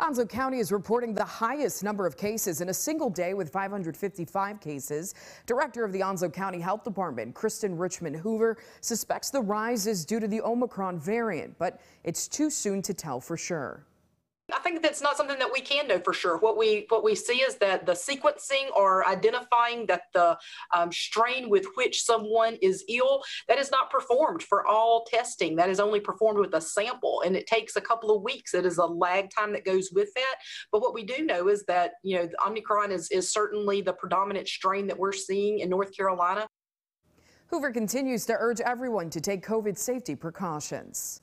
Onslow County is reporting the highest number of cases in a single day with 555 cases. Director of the Onslow County Health Department, Kristen Richmond Hoover, suspects the rise is due to the Omicron variant, but it's too soon to tell for sure. Think that's not something that we can know for sure. What we what we see is that the sequencing or identifying that the um, strain with which someone is ill that is not performed for all testing. That is only performed with a sample, and it takes a couple of weeks. It is a lag time that goes with that. But what we do know is that you know Omicron is is certainly the predominant strain that we're seeing in North Carolina. Hoover continues to urge everyone to take COVID safety precautions.